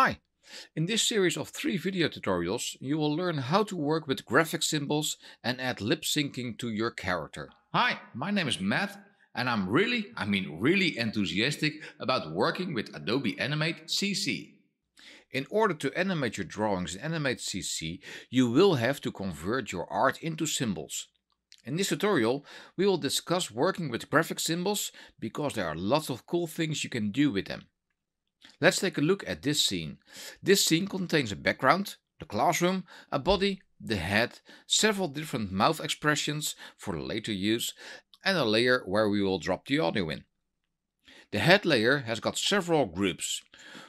Hi! In this series of three video tutorials you will learn how to work with graphic symbols and add lip syncing to your character. Hi, my name is Matt and I'm really, I mean really enthusiastic about working with Adobe Animate CC. In order to animate your drawings in Animate CC you will have to convert your art into symbols. In this tutorial we will discuss working with graphic symbols because there are lots of cool things you can do with them. Let's take a look at this scene. This scene contains a background, the classroom, a body, the head, several different mouth expressions for later use and a layer where we will drop the audio in. The head layer has got several groups,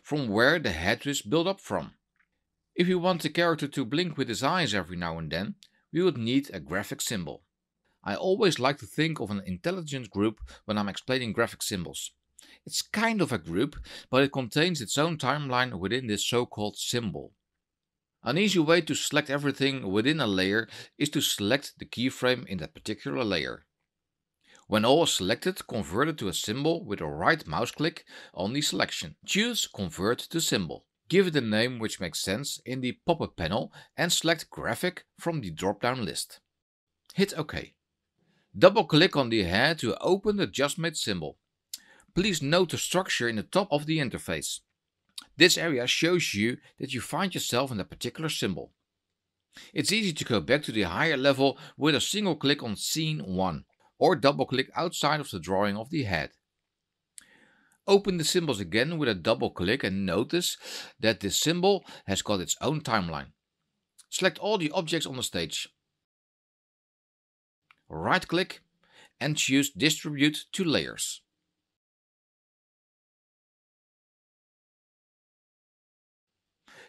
from where the head is built up from. If we want the character to blink with his eyes every now and then, we would need a graphic symbol. I always like to think of an intelligence group when I'm explaining graphic symbols. It's kind of a group, but it contains its own timeline within this so-called symbol. An easy way to select everything within a layer is to select the keyframe in that particular layer. When all is selected, convert it to a symbol with a right mouse click on the selection. Choose Convert to Symbol. Give it a name which makes sense in the pop-up panel and select Graphic from the drop-down list. Hit OK. Double click on the head to open the just made symbol. Please note the structure in the top of the interface. This area shows you that you find yourself in a particular symbol. It's easy to go back to the higher level with a single click on Scene 1 or double click outside of the drawing of the head. Open the symbols again with a double click and notice that this symbol has got its own timeline. Select all the objects on the stage. Right click and choose Distribute to Layers.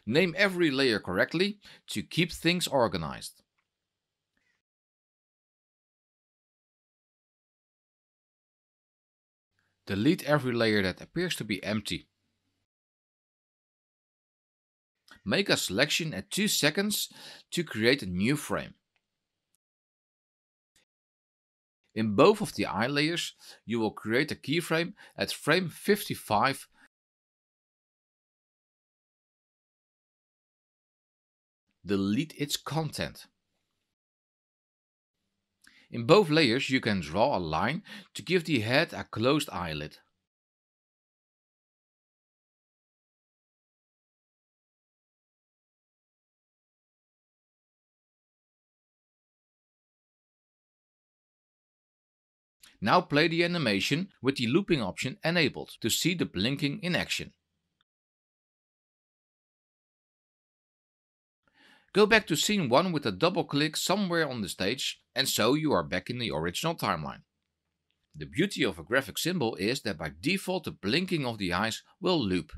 Name every layer correctly to keep things organized. Delete every layer that appears to be empty. Make a selection at 2 seconds to create a new frame. In both of the eye layers you will create a keyframe at frame 55 delete its content. In both layers you can draw a line to give the head a closed eyelid. Now play the animation with the looping option enabled to see the blinking in action. Go back to scene 1 with a double click somewhere on the stage and so you are back in the original timeline. The beauty of a graphic symbol is that by default the blinking of the eyes will loop.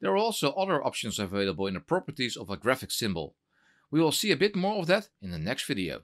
There are also other options available in the properties of a graphic symbol. We will see a bit more of that in the next video.